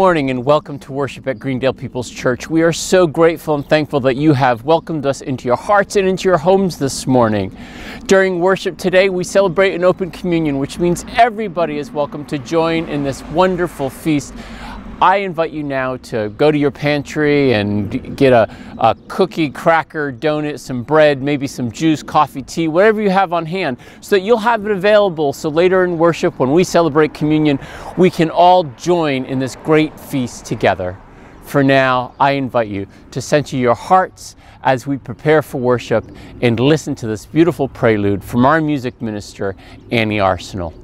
Morning and welcome to worship at Greendale People's Church. We are so grateful and thankful that you have welcomed us into your hearts and into your homes this morning. During worship today, we celebrate an open communion, which means everybody is welcome to join in this wonderful feast I invite you now to go to your pantry and get a, a, cookie, cracker, donut, some bread, maybe some juice, coffee, tea, whatever you have on hand, so that you'll have it available. So later in worship, when we celebrate communion, we can all join in this great feast together. For now, I invite you to center your hearts as we prepare for worship and listen to this beautiful prelude from our music minister, Annie Arsenal.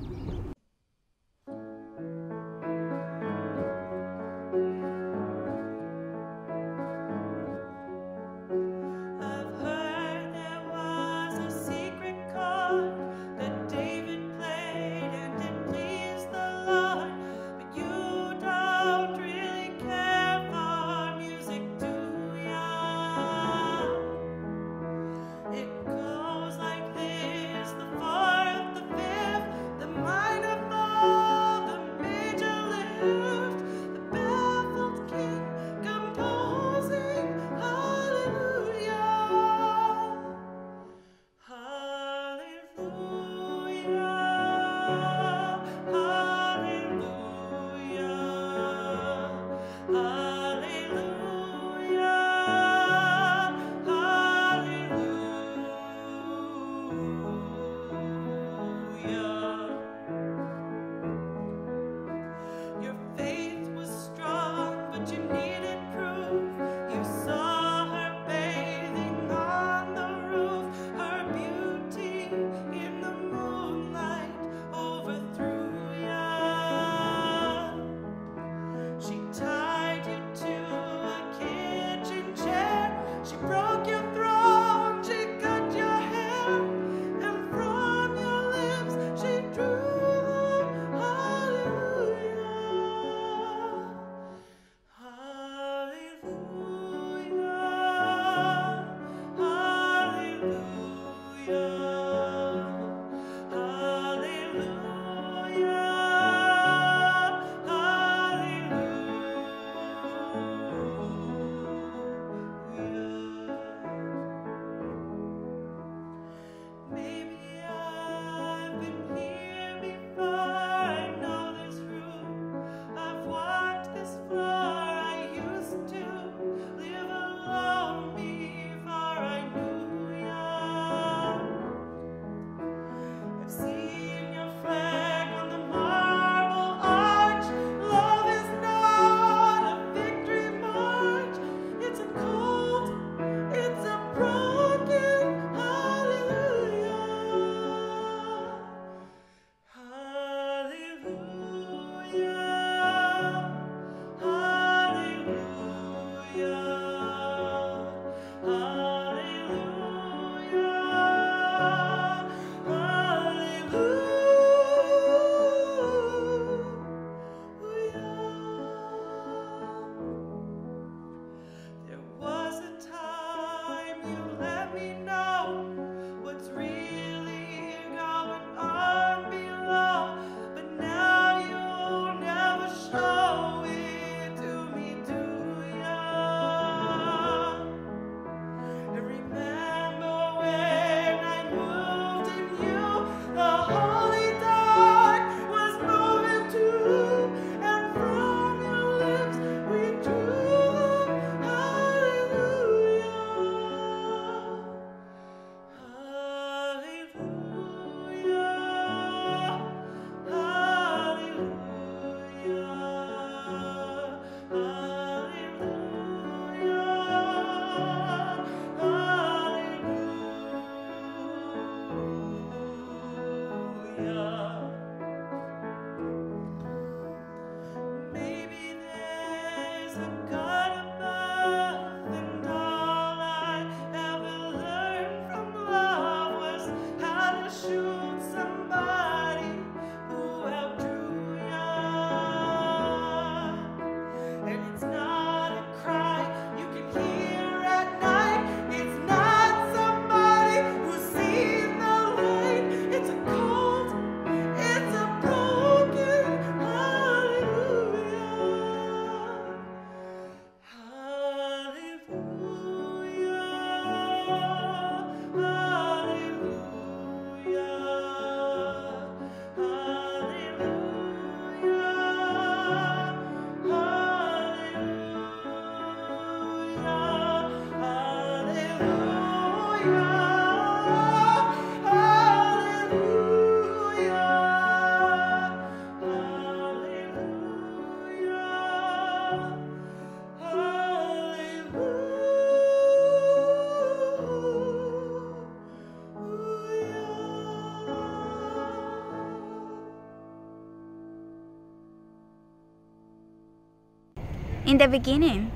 In the beginning,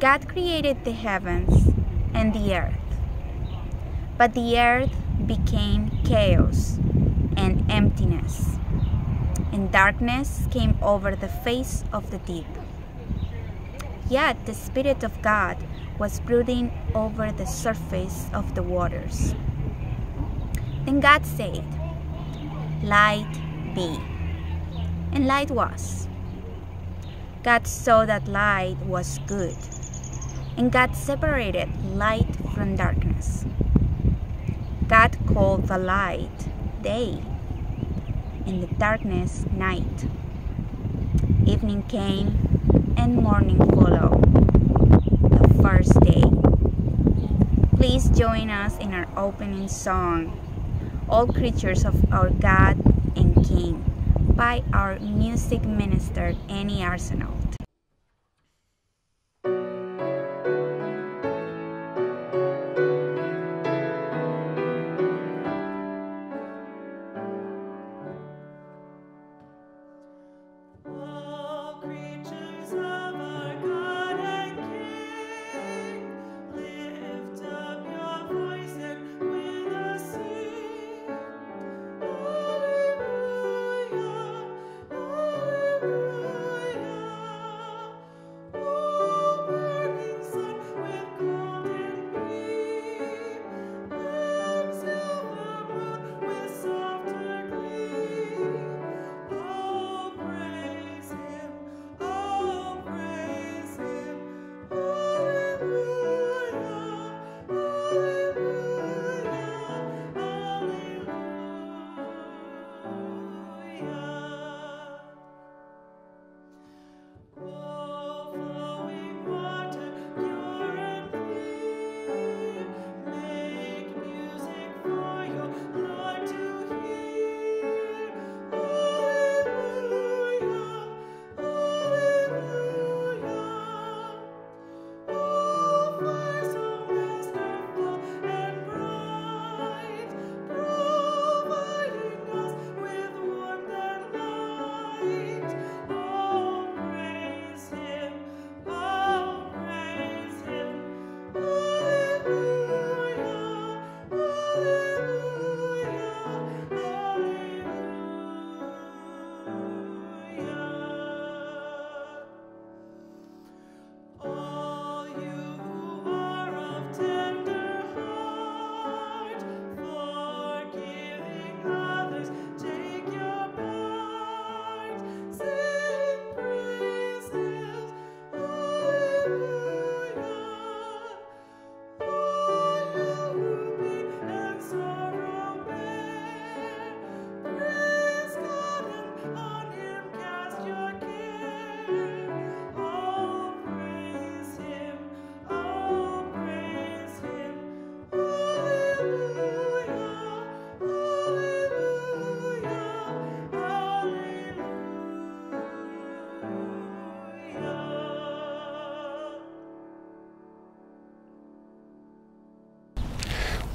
God created the heavens and the earth. But the earth became chaos and emptiness, and darkness came over the face of the deep. Yet the Spirit of God was brooding over the surface of the waters. Then God said, Light be. And light was. God saw that light was good, and God separated light from darkness. God called the light day, and the darkness night. Evening came, and morning followed, the first day. Please join us in our opening song, All Creatures of Our God and King, by our music minister, Annie Arsenal.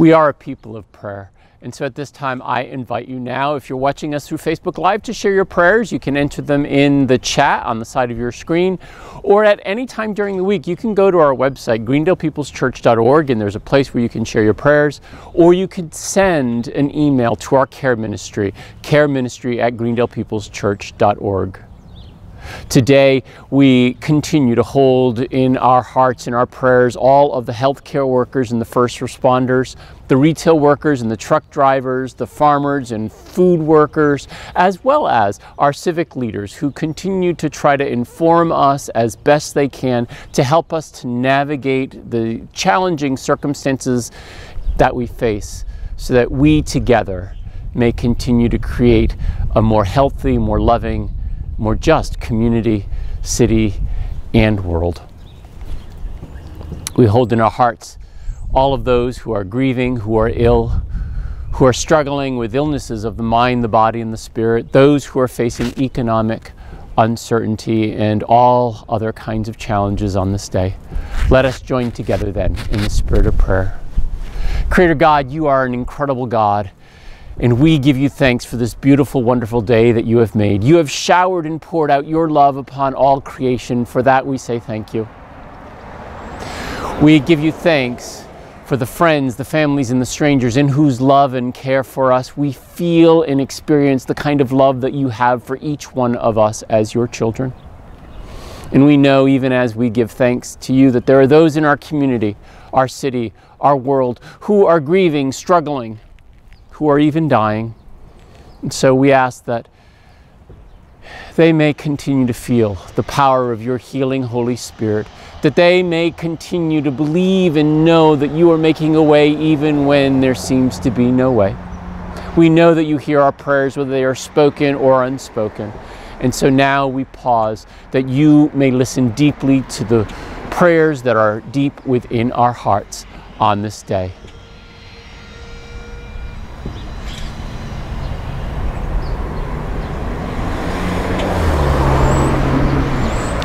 We are a people of prayer. And so at this time, I invite you now, if you're watching us through Facebook Live, to share your prayers. You can enter them in the chat on the side of your screen, or at any time during the week, you can go to our website, greendalepeopleschurch.org, and there's a place where you can share your prayers, or you could send an email to our care ministry, care ministry at greendalepeopleschurch.org. Today, we continue to hold in our hearts and our prayers all of the healthcare workers and the first responders, the retail workers and the truck drivers, the farmers and food workers, as well as our civic leaders who continue to try to inform us as best they can to help us to navigate the challenging circumstances that we face so that we together may continue to create a more healthy, more loving, more just community, city, and world. We hold in our hearts all of those who are grieving, who are ill, who are struggling with illnesses of the mind, the body, and the spirit, those who are facing economic uncertainty and all other kinds of challenges on this day. Let us join together then in the spirit of prayer. Creator God, you are an incredible God. And we give you thanks for this beautiful, wonderful day that you have made. You have showered and poured out your love upon all creation. For that we say thank you. We give you thanks for the friends, the families, and the strangers in whose love and care for us we feel and experience the kind of love that you have for each one of us as your children. And we know, even as we give thanks to you, that there are those in our community, our city, our world, who are grieving, struggling, who are even dying. And so we ask that they may continue to feel the power of your healing Holy Spirit, that they may continue to believe and know that you are making a way even when there seems to be no way. We know that you hear our prayers, whether they are spoken or unspoken. And so now we pause that you may listen deeply to the prayers that are deep within our hearts on this day.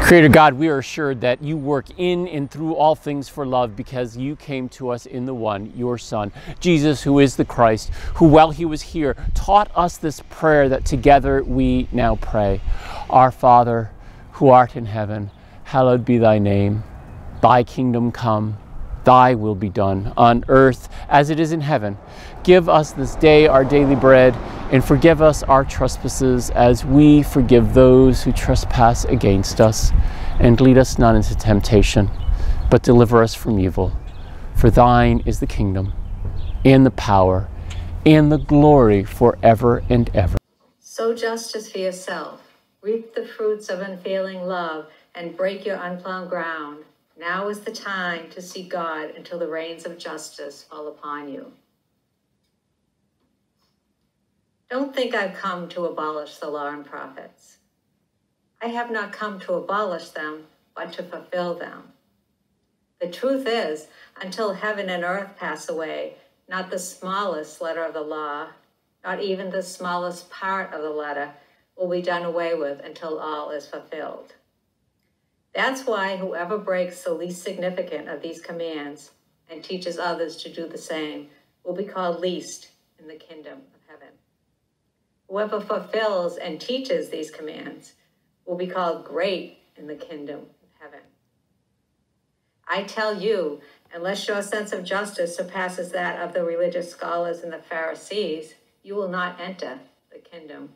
Creator God, we are assured that you work in and through all things for love because you came to us in the one, your Son, Jesus, who is the Christ, who while he was here taught us this prayer that together we now pray. Our Father, who art in heaven, hallowed be thy name. Thy kingdom come, thy will be done on earth as it is in heaven. Give us this day our daily bread and forgive us our trespasses as we forgive those who trespass against us. And lead us not into temptation, but deliver us from evil. For thine is the kingdom, and the power, and the glory forever and ever. Sow justice for yourself, reap the fruits of unfailing love, and break your unplowed ground. Now is the time to seek God until the rains of justice fall upon you. Don't think I've come to abolish the law and prophets. I have not come to abolish them, but to fulfill them. The truth is, until heaven and earth pass away, not the smallest letter of the law, not even the smallest part of the letter, will be done away with until all is fulfilled. That's why whoever breaks the least significant of these commands and teaches others to do the same will be called least in the kingdom of heaven. Whoever fulfills and teaches these commands will be called great in the kingdom of heaven. I tell you, unless your sense of justice surpasses that of the religious scholars and the Pharisees, you will not enter the kingdom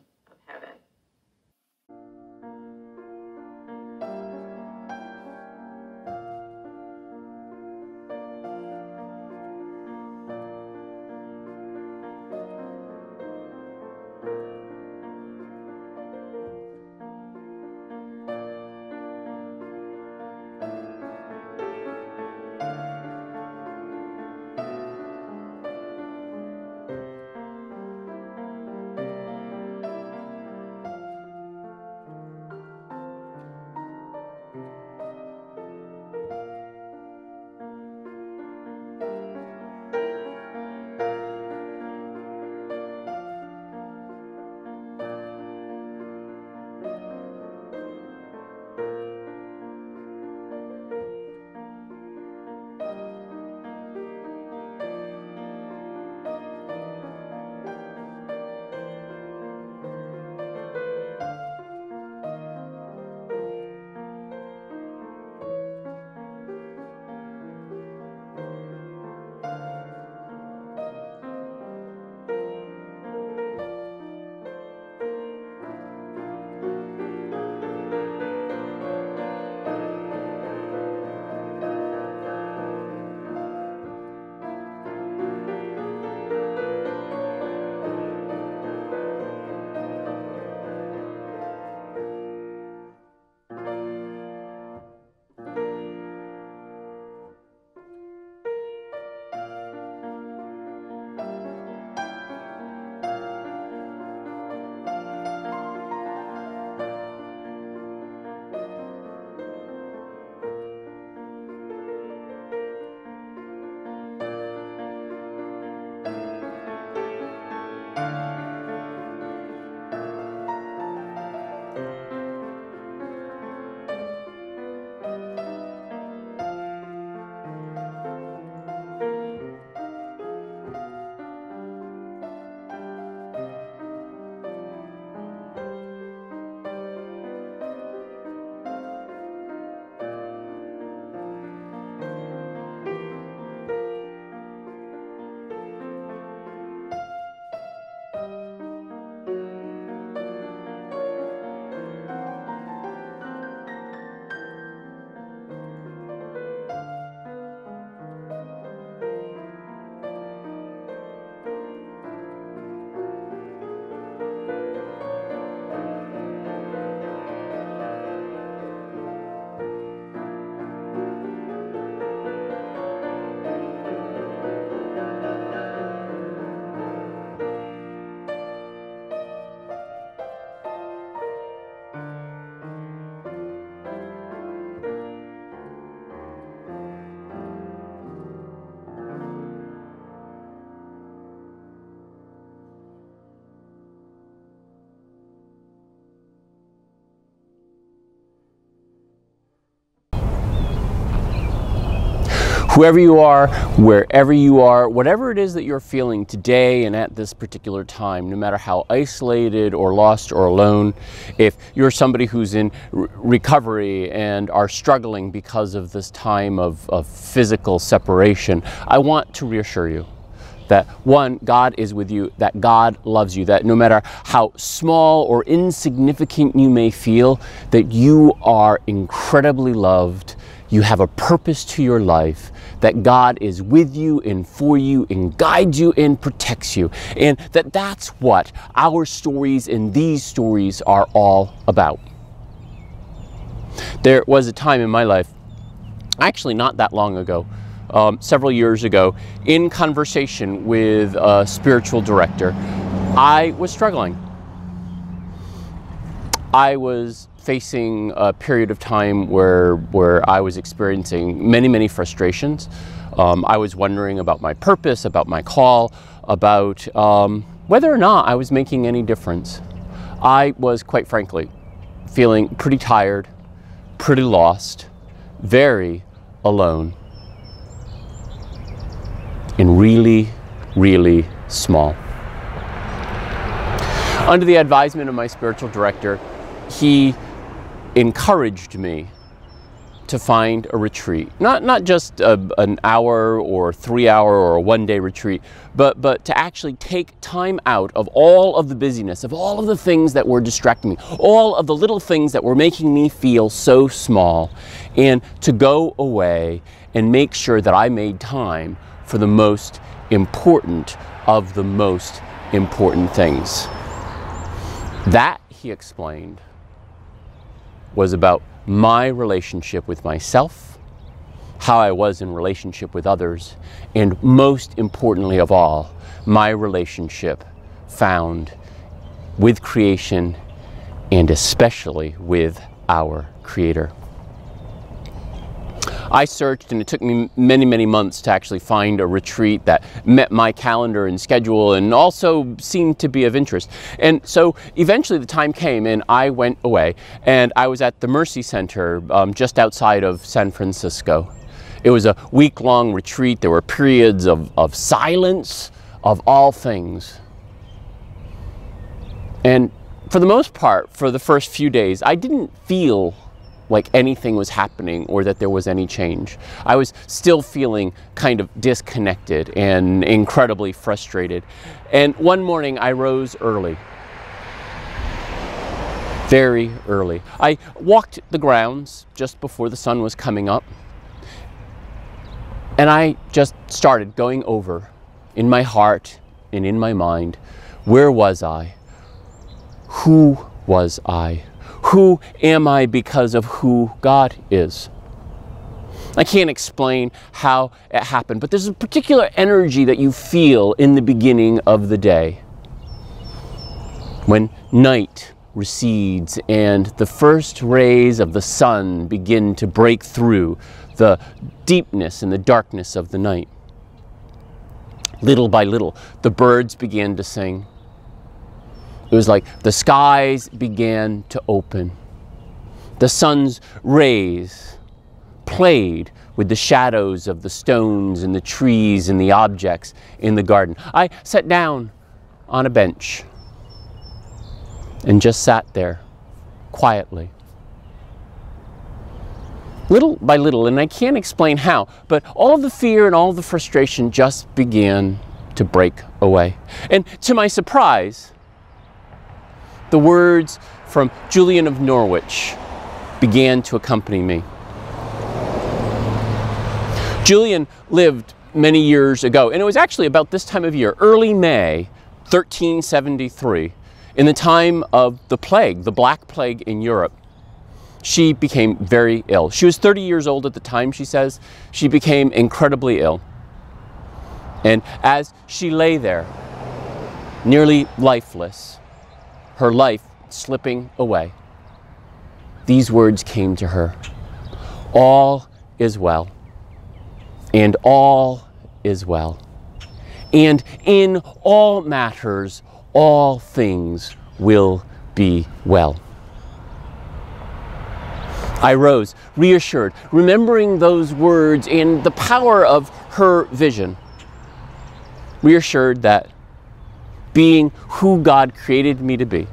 Whoever you are, wherever you are, whatever it is that you're feeling today and at this particular time, no matter how isolated or lost or alone, if you're somebody who's in r- recovery and are struggling because of this time of, of physical separation, I want to reassure you that one, God is with you, that God loves you, that no matter how small or insignificant you may feel, that you are incredibly loved. You have a purpose to your life, that God is with you and for you and guides you and protects you. And that that's what our stories and these stories are all about. There was a time in my life, actually not that long ago, um, several years ago, in conversation with a spiritual director, I was struggling. I was facing a period of time where where I was experiencing many many frustrations. Um, I was wondering about my purpose, about my call, about um, whether or not I was making any difference. I was quite frankly feeling pretty tired, pretty lost, very alone, and really, really small. Under the advisement of my spiritual director, he encouraged me to find a retreat. Not, not just a, an hour or three hour or a one day retreat, but, but to actually take time out of all of the busyness, of all of the things that were distracting me, all of the little things that were making me feel so small, and to go away and make sure that I made time for the most important of the most important things. That, he explained, was about my relationship with myself, how I was in relationship with others, and most importantly of all, my relationship found with creation and especially with our Creator. I searched and it took me many, many months to actually find a retreat that met my calendar and schedule and also seemed to be of interest. And so eventually the time came and I went away and I was at the Mercy Center um, just outside of San Francisco. It was a week long retreat. There were periods of, of silence of all things. And for the most part, for the first few days, I didn't feel like anything was happening or that there was any change. I was still feeling kind of disconnected and incredibly frustrated. And one morning I rose early. Very early. I walked the grounds just before the sun was coming up. And I just started going over in my heart and in my mind where was I? Who was I? Who am I because of who God is? I can't explain how it happened, but there's a particular energy that you feel in the beginning of the day. When night recedes and the first rays of the sun begin to break through the deepness and the darkness of the night. Little by little, the birds began to sing. It was like the skies began to open. The sun's rays played with the shadows of the stones and the trees and the objects in the garden. I sat down on a bench and just sat there quietly. Little by little, and I can't explain how, but all the fear and all the frustration just began to break away. And to my surprise, the words from Julian of Norwich began to accompany me. Julian lived many years ago, and it was actually about this time of year, early May 1373, in the time of the plague, the Black Plague in Europe. She became very ill. She was 30 years old at the time, she says. She became incredibly ill. And as she lay there, nearly lifeless, her life slipping away, these words came to her All is well, and all is well. And in all matters, all things will be well. I rose, reassured, remembering those words and the power of her vision. Reassured that being who God created me to be,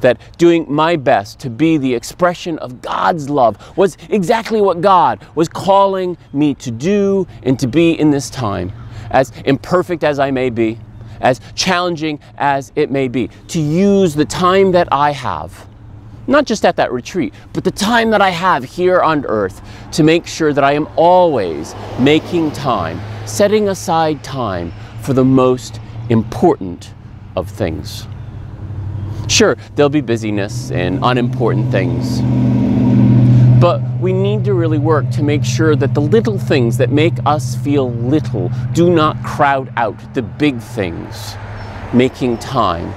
that doing my best to be the expression of God's love was exactly what God was calling me to do and to be in this time, as imperfect as I may be, as challenging as it may be, to use the time that I have, not just at that retreat, but the time that I have here on earth to make sure that I am always making time, setting aside time for the most important of things. Sure, there'll be busyness and unimportant things. But we need to really work to make sure that the little things that make us feel little do not crowd out the big things, making time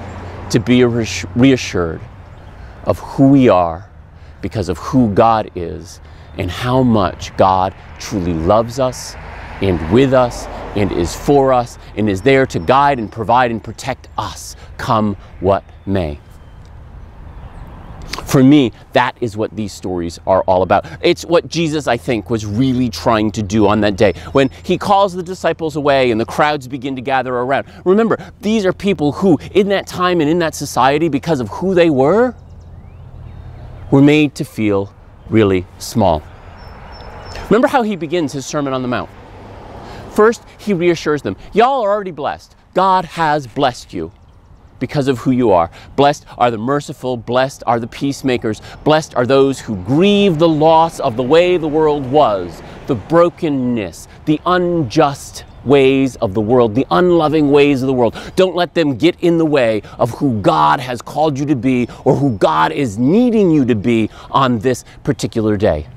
to be reassured of who we are because of who God is and how much God truly loves us and with us and is for us and is there to guide and provide and protect us, come what may. For me, that is what these stories are all about. It's what Jesus, I think, was really trying to do on that day when he calls the disciples away and the crowds begin to gather around. Remember, these are people who, in that time and in that society, because of who they were, were made to feel really small. Remember how he begins his Sermon on the Mount? First, he reassures them, Y'all are already blessed. God has blessed you because of who you are. Blessed are the merciful, blessed are the peacemakers, blessed are those who grieve the loss of the way the world was, the brokenness, the unjust ways of the world, the unloving ways of the world. Don't let them get in the way of who God has called you to be or who God is needing you to be on this particular day.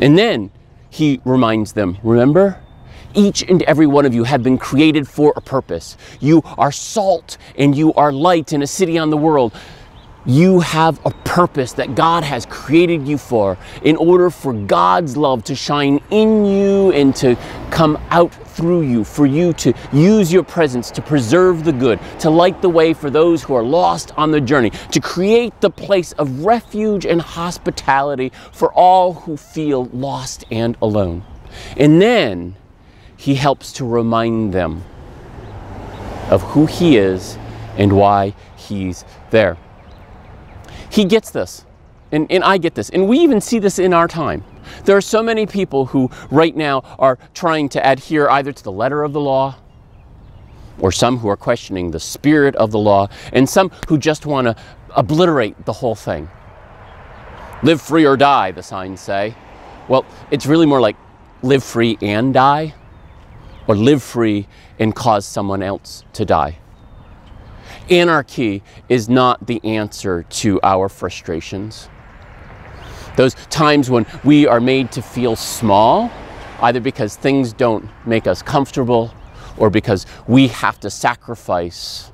And then he reminds them, remember? Each and every one of you have been created for a purpose. You are salt and you are light in a city on the world. You have a purpose that God has created you for in order for God's love to shine in you and to come out through you, for you to use your presence to preserve the good, to light the way for those who are lost on the journey, to create the place of refuge and hospitality for all who feel lost and alone. And then he helps to remind them of who he is and why he's there. He gets this, and, and I get this, and we even see this in our time. There are so many people who right now are trying to adhere either to the letter of the law or some who are questioning the spirit of the law, and some who just want to obliterate the whole thing. Live free or die, the signs say. Well, it's really more like live free and die or live free and cause someone else to die. Anarchy is not the answer to our frustrations. Those times when we are made to feel small, either because things don't make us comfortable or because we have to sacrifice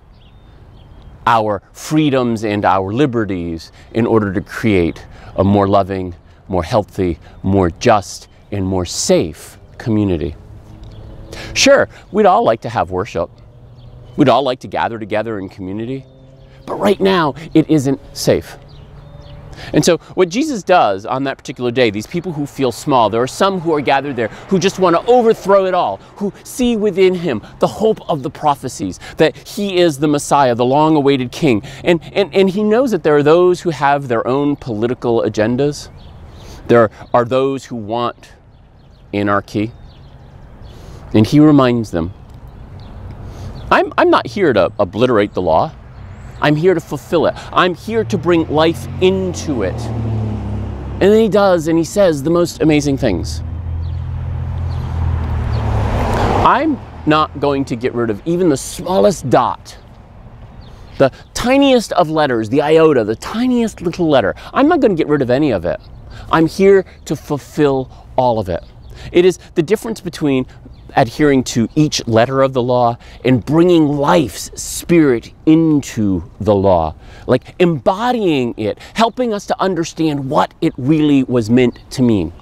our freedoms and our liberties in order to create a more loving, more healthy, more just, and more safe community. Sure, we'd all like to have worship. We'd all like to gather together in community. But right now, it isn't safe. And so, what Jesus does on that particular day, these people who feel small, there are some who are gathered there who just want to overthrow it all, who see within him the hope of the prophecies, that he is the Messiah, the long awaited king. And, and, and he knows that there are those who have their own political agendas, there are those who want anarchy. And he reminds them I'm, I'm not here to obliterate the law, I'm here to fulfill it. I'm here to bring life into it. And then he does, and he says the most amazing things. I'm not going to get rid of even the smallest dot, the tiniest of letters, the iota, the tiniest little letter. I'm not going to get rid of any of it. I'm here to fulfill all of it. It is the difference between adhering to each letter of the law and bringing life's spirit into the law, like embodying it, helping us to understand what it really was meant to mean.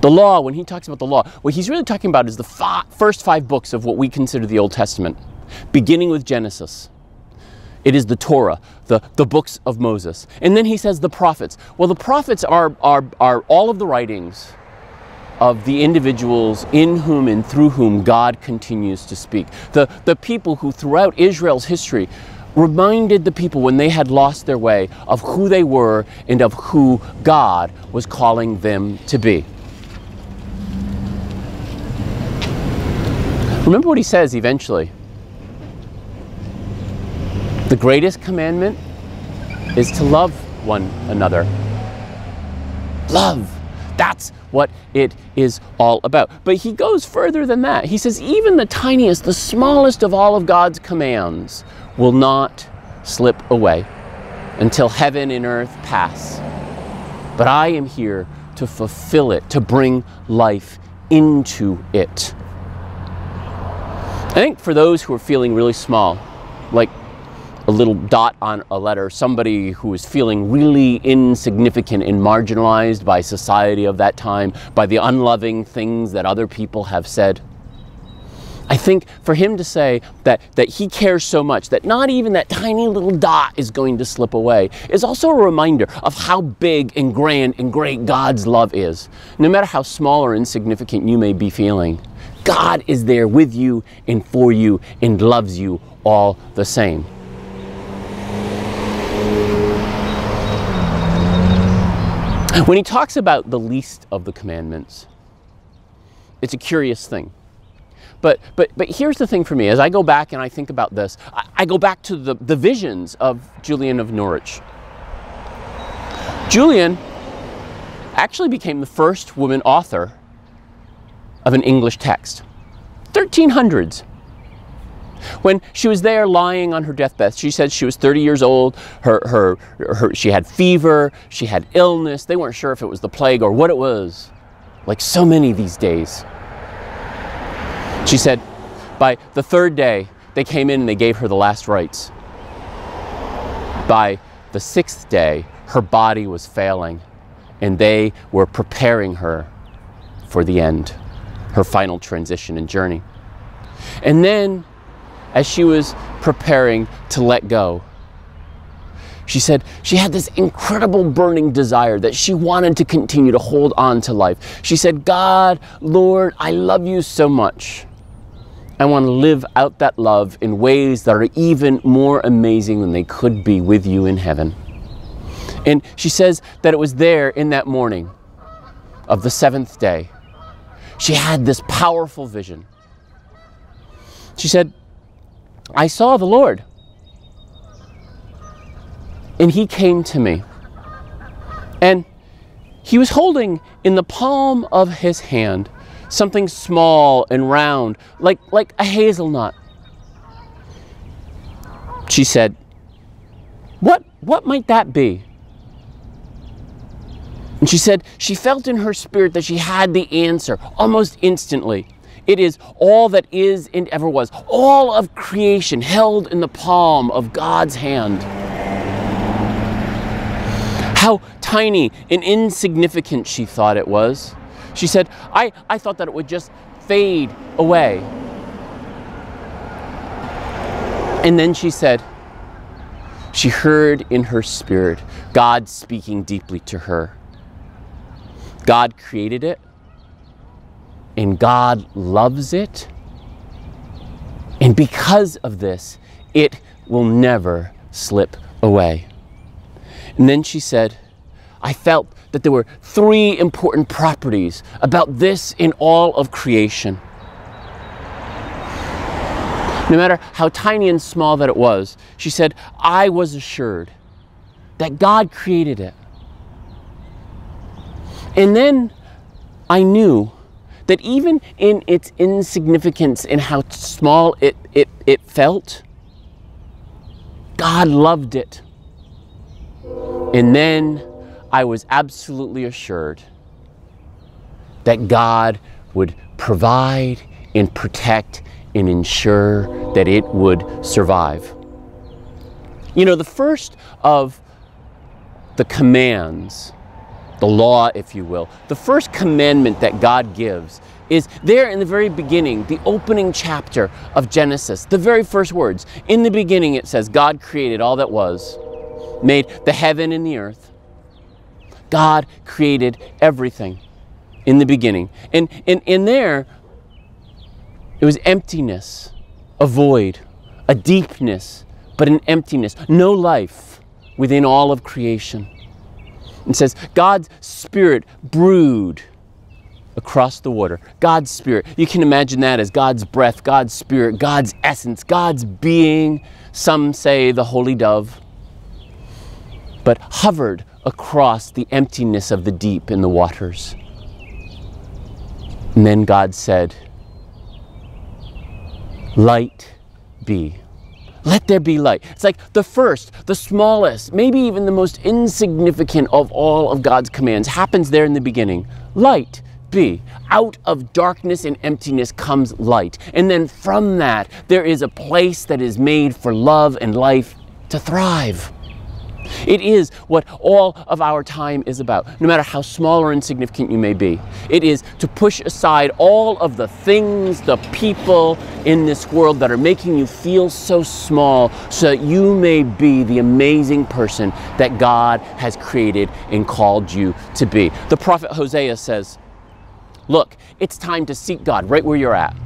The law, when he talks about the law, what he's really talking about is the first five books of what we consider the Old Testament, beginning with Genesis. It is the Torah, the, the books of Moses. And then he says the prophets. Well, the prophets are, are, are all of the writings of the individuals in whom and through whom God continues to speak. The, the people who throughout Israel's history reminded the people when they had lost their way of who they were and of who God was calling them to be. Remember what he says eventually. The greatest commandment is to love one another. Love. That's what it is all about. But he goes further than that. He says, even the tiniest, the smallest of all of God's commands will not slip away until heaven and earth pass. But I am here to fulfill it, to bring life into it. I think for those who are feeling really small, like a little dot on a letter, somebody who is feeling really insignificant and marginalized by society of that time, by the unloving things that other people have said. I think for him to say that, that he cares so much that not even that tiny little dot is going to slip away is also a reminder of how big and grand and great God's love is. No matter how small or insignificant you may be feeling, God is there with you and for you and loves you all the same. When he talks about the least of the commandments, it's a curious thing. But, but, but here's the thing for me as I go back and I think about this, I, I go back to the, the visions of Julian of Norwich. Julian actually became the first woman author of an English text. 1300s. When she was there lying on her deathbed, she said she was 30 years old. Her, her, her, she had fever, she had illness. They weren't sure if it was the plague or what it was, like so many these days. She said, by the third day, they came in and they gave her the last rites. By the sixth day, her body was failing, and they were preparing her for the end, her final transition and journey. And then, as she was preparing to let go, she said she had this incredible burning desire that she wanted to continue to hold on to life. She said, God, Lord, I love you so much. I want to live out that love in ways that are even more amazing than they could be with you in heaven. And she says that it was there in that morning of the seventh day. She had this powerful vision. She said, I saw the Lord. And he came to me. And he was holding in the palm of his hand something small and round, like, like a hazelnut. She said, what, what might that be? And she said she felt in her spirit that she had the answer almost instantly. It is all that is and ever was, all of creation held in the palm of God's hand. How tiny and insignificant she thought it was. She said, I, I thought that it would just fade away. And then she said, she heard in her spirit God speaking deeply to her. God created it, and God loves it. And because of this, it will never slip away. And then she said, I felt that there were three important properties about this in all of creation. No matter how tiny and small that it was, she said, I was assured that God created it. And then I knew that even in its insignificance and how small it, it, it felt, God loved it. And then I was absolutely assured that God would provide and protect and ensure that it would survive. You know, the first of the commands, the law, if you will, the first commandment that God gives is there in the very beginning, the opening chapter of Genesis, the very first words. In the beginning, it says, God created all that was, made the heaven and the earth. God created everything in the beginning. And in, there, it was emptiness, a void, a deepness, but an emptiness, no life within all of creation. It says, God's Spirit brewed across the water. God's Spirit. You can imagine that as God's breath, God's Spirit, God's essence, God's being. Some say the Holy Dove. But hovered across the emptiness of the deep in the waters. And then God said, Light be. Let there be light. It's like the first, the smallest, maybe even the most insignificant of all of God's commands happens there in the beginning. Light be. Out of darkness and emptiness comes light. And then from that, there is a place that is made for love and life to thrive. It is what all of our time is about, no matter how small or insignificant you may be. It is to push aside all of the things, the people in this world that are making you feel so small so that you may be the amazing person that God has created and called you to be. The prophet Hosea says, Look, it's time to seek God right where you're at.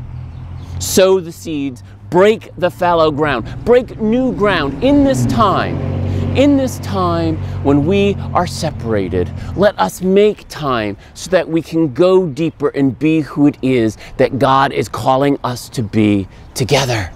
Sow the seeds, break the fallow ground, break new ground in this time in this time when we are separated, let us make time so that we can go deeper and be who it is that God is calling us to be together.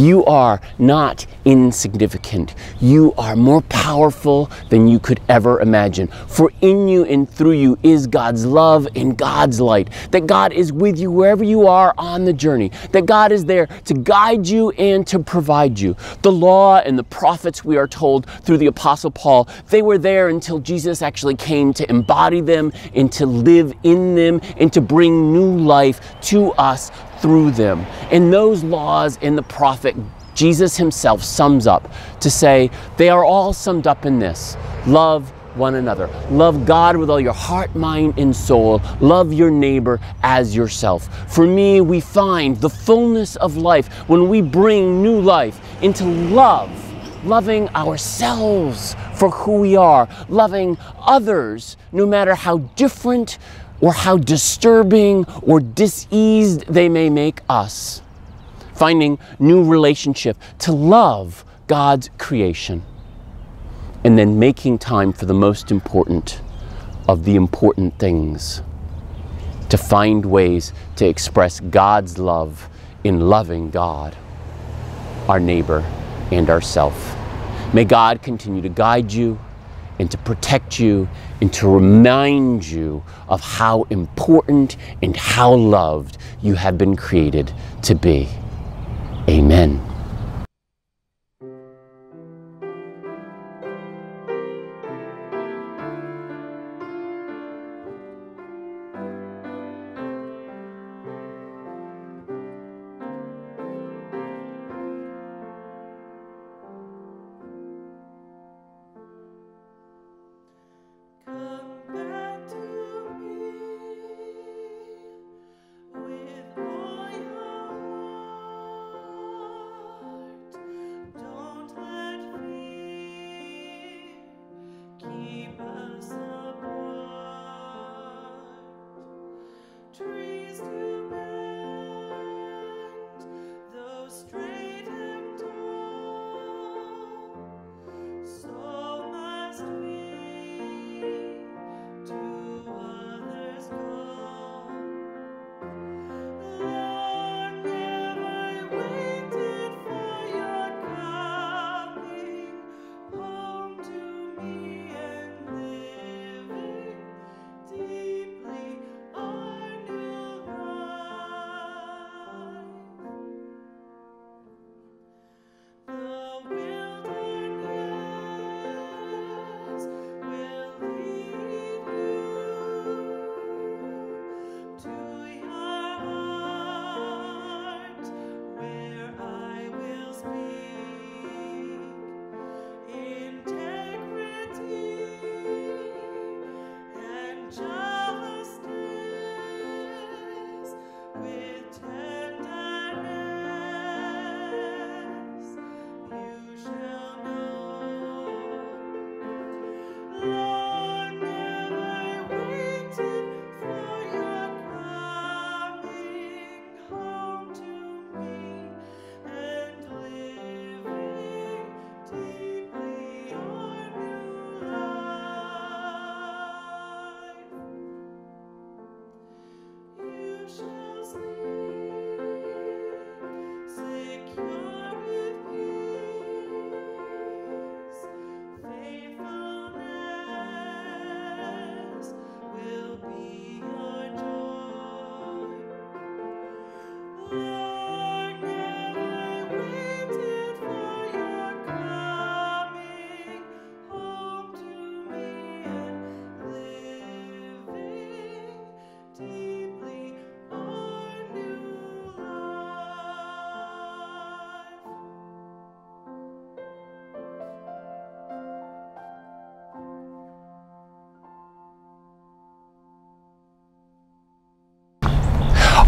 You are not insignificant. You are more powerful than you could ever imagine. For in you and through you is God's love and God's light. That God is with you wherever you are on the journey. That God is there to guide you and to provide you. The law and the prophets, we are told through the Apostle Paul, they were there until Jesus actually came to embody them and to live in them and to bring new life to us through them. And those laws in the prophet, Jesus himself sums up to say they are all summed up in this love one another. Love God with all your heart, mind, and soul. Love your neighbor as yourself. For me, we find the fullness of life when we bring new life into love, loving ourselves for who we are, loving others no matter how different or how disturbing or diseased they may make us. Finding new relationship to love God's creation. And then making time for the most important of the important things. To find ways to express God's love in loving God, our neighbor, and ourself. May God continue to guide you and to protect you and to remind you of how important and how loved you have been created to be. Amen.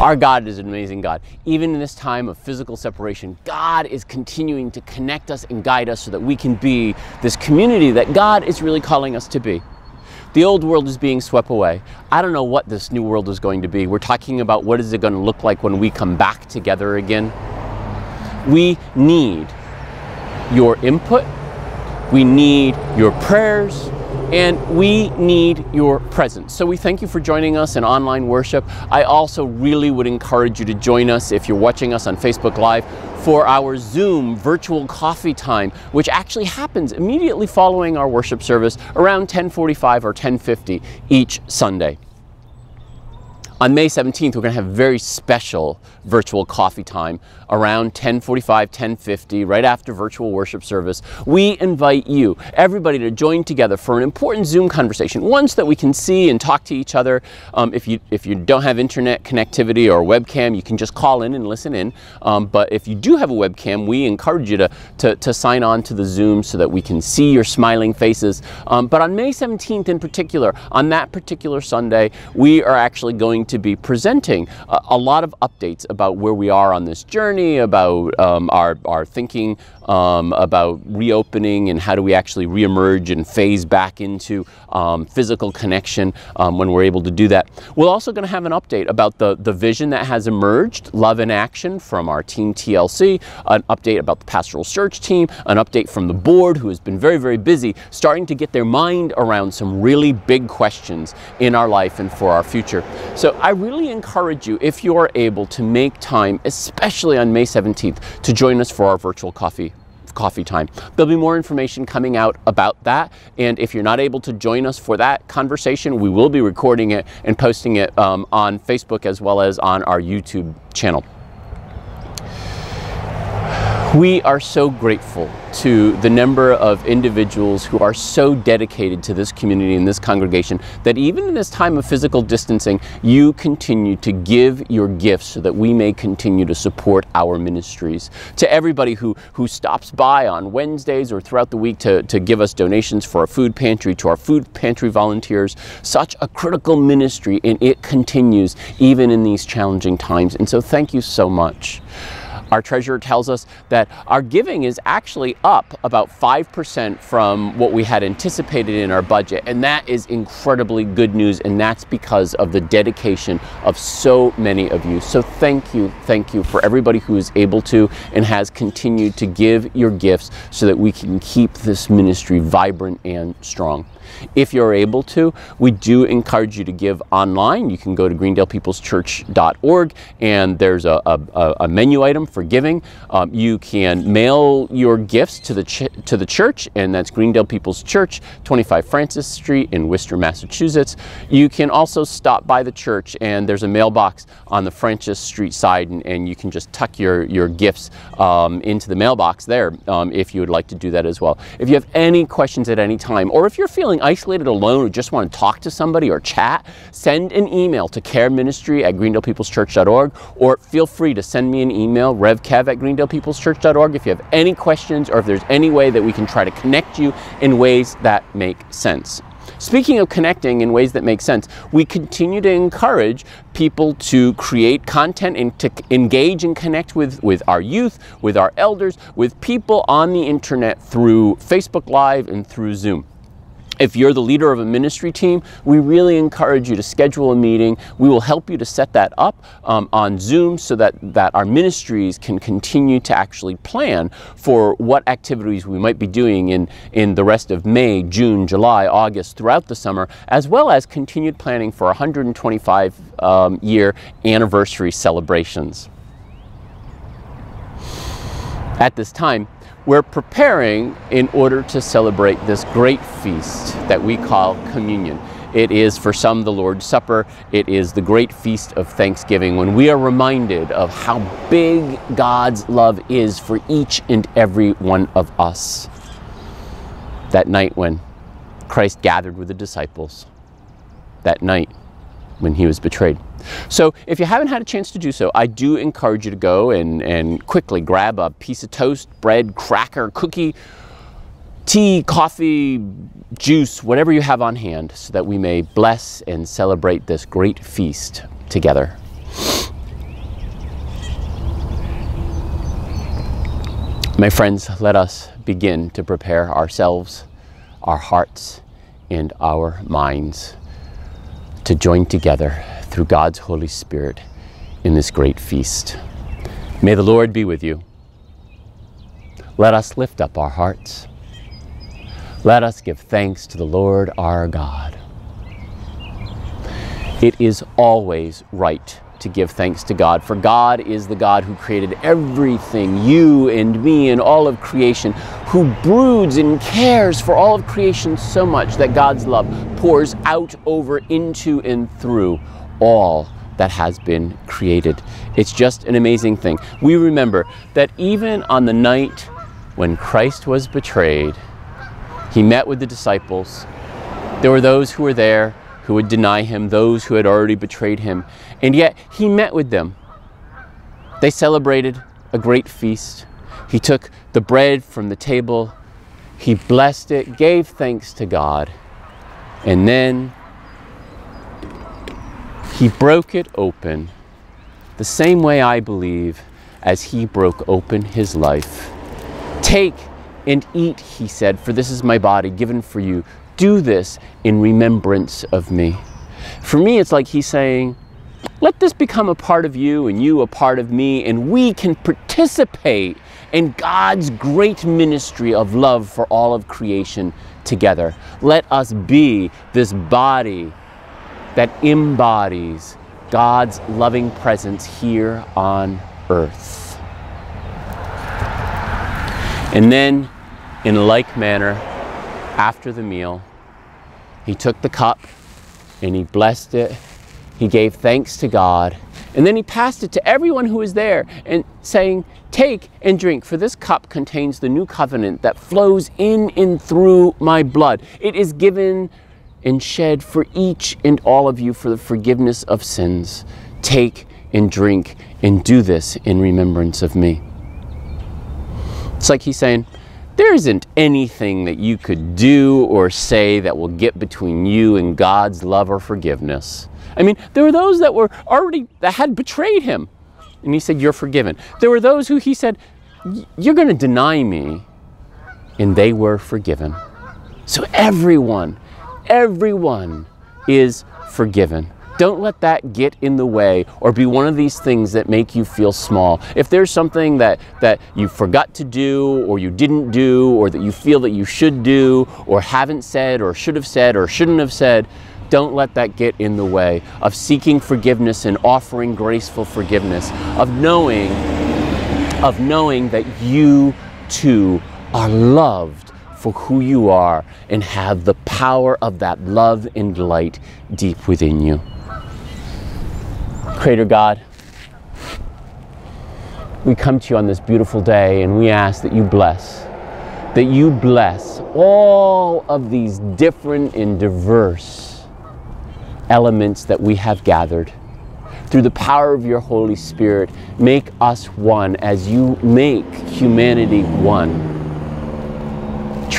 Our God is an amazing God. Even in this time of physical separation, God is continuing to connect us and guide us so that we can be this community that God is really calling us to be. The old world is being swept away. I don't know what this new world is going to be. We're talking about what is it going to look like when we come back together again. We need your input. We need your prayers and we need your presence. So we thank you for joining us in online worship. I also really would encourage you to join us if you're watching us on Facebook Live for our Zoom virtual coffee time, which actually happens immediately following our worship service around 1045 or 1050 each Sunday. On May 17th, we're going to have a very special virtual coffee time around 1045, 1050, right after virtual worship service. We invite you, everybody, to join together for an important Zoom conversation, one so that we can see and talk to each other. Um, if, you, if you don't have internet connectivity or webcam, you can just call in and listen in. Um, but if you do have a webcam, we encourage you to, to, to, sign on to the Zoom so that we can see your smiling faces. Um, but on May 17th in particular, on that particular Sunday, we are actually going to to be presenting a, a lot of updates about where we are on this journey, about um, our, our thinking um, about reopening and how do we actually reemerge and phase back into um, physical connection um, when we're able to do that. We're also going to have an update about the, the vision that has emerged, Love in Action from our team TLC, an update about the pastoral search team, an update from the board who has been very, very busy starting to get their mind around some really big questions in our life and for our future. So I really encourage you, if you are able to make time, especially on May 17th, to join us for our virtual coffee coffee time. There'll be more information coming out about that. And if you're not able to join us for that conversation, we will be recording it and posting it um, on Facebook as well as on our YouTube channel. We are so grateful to the number of individuals who are so dedicated to this community and this congregation that even in this time of physical distancing, you continue to give your gifts so that we may continue to support our ministries. To everybody who, who stops by on Wednesdays or throughout the week to, to give us donations for our food pantry, to our food pantry volunteers, such a critical ministry and it continues even in these challenging times. And so thank you so much. Our treasurer tells us that our giving is actually up about 5% from what we had anticipated in our budget. And that is incredibly good news. And that's because of the dedication of so many of you. So thank you, thank you for everybody who is able to and has continued to give your gifts so that we can keep this ministry vibrant and strong. If you're able to, we do encourage you to give online. You can go to greendalepeoplechurch.org and there's a, a, a menu item for giving. Um, you can mail your gifts to the, to the church, and that's Greendale People's Church, 25 Francis Street in Worcester, Massachusetts. You can also stop by the church, and there's a mailbox on the Francis Street side, and, and you can just tuck your, your gifts um, into the mailbox there um, if you would like to do that as well. If you have any questions at any time, or if you're feeling alone or just want to talk to somebody or chat, send an email to careministry at greendalepeoplechurch.org or feel free to send me an email, revkev at greendalepeoplechurch.org if you have any questions or if there's any way that we can try to connect you in ways that make sense. Speaking of connecting in ways that make sense, we continue to encourage people to create content and to engage and connect with, with our youth, with our elders, with people on the internet through Facebook Live and through Zoom. If you're the leader of a ministry team, we really encourage you to schedule a meeting. We will help you to set that up um, on Zoom so that, that our ministries can continue to actually plan for what activities we might be doing in, in the rest of May, June, July, August, throughout the summer, as well as continued planning for 125 um, year anniversary celebrations. At this time, we're preparing in order to celebrate this great feast that we call communion. It is for some the Lord's Supper. It is the great feast of Thanksgiving when we are reminded of how big God's love is for each and every one of us. That night when Christ gathered with the disciples, that night when he was betrayed. So if you haven't had a chance to do so, I do encourage you to go and, and quickly grab a piece of toast, bread, cracker, cookie, tea, coffee, juice, whatever you have on hand so that we may bless and celebrate this great feast together. My friends, let us begin to prepare ourselves, our hearts, and our minds to join together through God's Holy Spirit in this great feast. May the Lord be with you. Let us lift up our hearts. Let us give thanks to the Lord our God. It is always right to give thanks to God, for God is the God who created everything, you and me and all of creation, who broods and cares for all of creation so much that God's love pours out over into and through all that has been created. It's just an amazing thing. We remember that even on the night when Christ was betrayed, he met with the disciples. There were those who were there who would deny him, those who had already betrayed him. And yet he met with them. They celebrated a great feast. He took the bread from the table, he blessed it, gave thanks to God, and then he broke it open the same way I believe as he broke open his life. Take and eat, he said, for this is my body given for you. Do this in remembrance of me. For me, it's like he's saying, let this become a part of you and you a part of me, and we can participate in God's great ministry of love for all of creation together. Let us be this body that embodies God's loving presence here on earth. And then, in like manner, after the meal, he took the cup and he blessed it. He gave thanks to God. And then he passed it to everyone who was there and saying, Take and drink, for this cup contains the new covenant that flows in and through my blood. It is given and shed for each and all of you for the forgiveness of sins. Take and drink and do this in remembrance of me. It's like he's saying, there isn't anything that you could do or say that will get between you and God's love or forgiveness. I mean, there were those that were already, that had betrayed him. And he said, You're forgiven. There were those who he said, You're going to deny me. And they were forgiven. So everyone, everyone is forgiven. Don't let that get in the way or be one of these things that make you feel small. If there's something that, that you forgot to do or you didn't do or that you feel that you should do or haven't said or should have said or shouldn't have said, don't let that get in the way of seeking forgiveness and offering graceful forgiveness, of knowing, of knowing that you too are loved for who you are and have the power of that love and light deep within you. Creator God, we come to you on this beautiful day and we ask that you bless, that you bless all of these different and diverse elements that we have gathered. Through the power of your Holy Spirit, make us one as you make humanity one.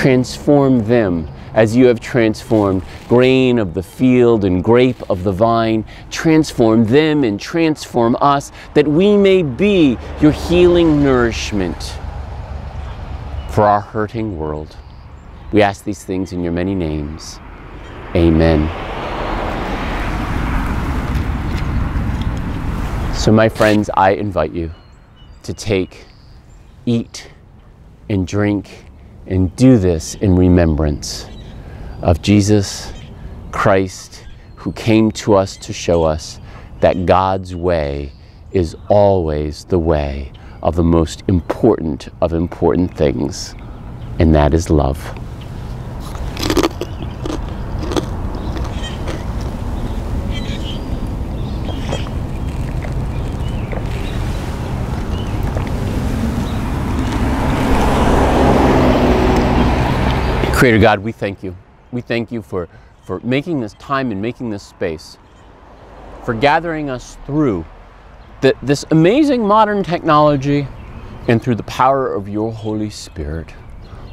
Transform them as you have transformed grain of the field and grape of the vine. Transform them and transform us that we may be your healing nourishment for our hurting world. We ask these things in your many names. Amen. So, my friends, I invite you to take, eat, and drink, and do this in remembrance of Jesus Christ, who came to us to show us that God's way is always the way of the most important of important things, and that is love. Creator God, we thank you. We thank you for, for making this time and making this space, for gathering us through the, this amazing modern technology and through the power of your Holy Spirit.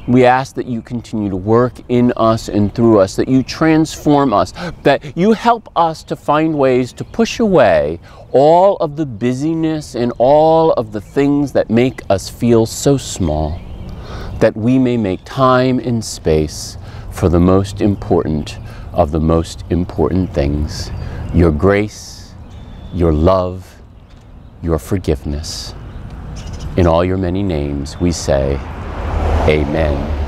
We ask that you continue to work in us and through us, that you transform us, that you help us to find ways to push away all of the busyness and all of the things that make us feel so small, that we may make time and space for the most important of the most important things your grace, your love, your forgiveness. In all your many names, we say, Amen.